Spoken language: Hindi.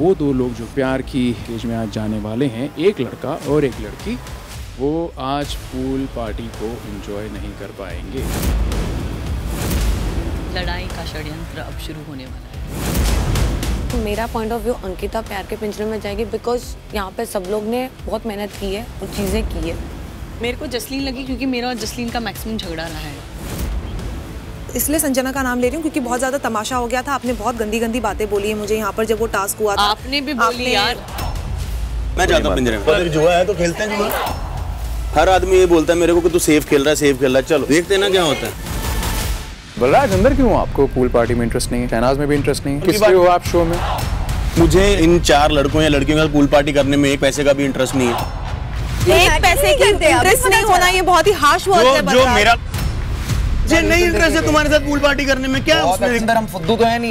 वो दो लोग जो प्यार की एज में आज जाने वाले हैं एक लड़का और एक लड़की वो आज पूल पार्टी को एंजॉय नहीं कर पाएँगे। लड़ाई का षड्यंत्र अब शुरू होने वाला है। मेरा पॉइंट ऑफ़ व्यू अंकिता प्यार के पिंजरे में जाएगी बिकॉज़ यहाँ पे सब लोग ने बहुत मेहनत की है और चीज़ें की है। मेरे को जसलीन लगी क्योंकि मेरा और जसलीन का मैक्सिमम झगड़ा रहा है। इसलिए संजना का नाम ले रही हूँ क्योंकि बहुत ज़्यादा तमाशा हो गया था। आपने बहुत गंदी गंदी बातें बोली है मुझे यहाँ पर जब वो टास्क हुआ था आपने भी बोली आपने- यार। मैं जाता हूँ पिंजरे में। अगर जुआ है तो खेलते हैं हर आदमी ये बोलता है मेरे को कि तू सेफ़ खेल रहा है सेफ़ खेल रहा है। चलो देखते ना क्या होता है। बलराज अंदर क्यों आपको पूल पार्टी में इंटरेस्ट नहीं है शहनाज में भी इंटरेस्ट नहीं है। किस लिए हो आप शो में? मुझे इन चार लड़कों या लड़कियों के साथ पूल पार्टी करने में एक पैसे का भी इंटरेस्ट नहीं है। एक पैसे की इंटरेस्ट नहीं होना ये बहुत ही हार्श वर्ड है जो बलराज। मेरा मुझे नहीं इंटरेस्ट है तुम्हारे साथ पूल पार्टी करने में। क्या उसमें अंदर हम फुद्दू तो है नहीं।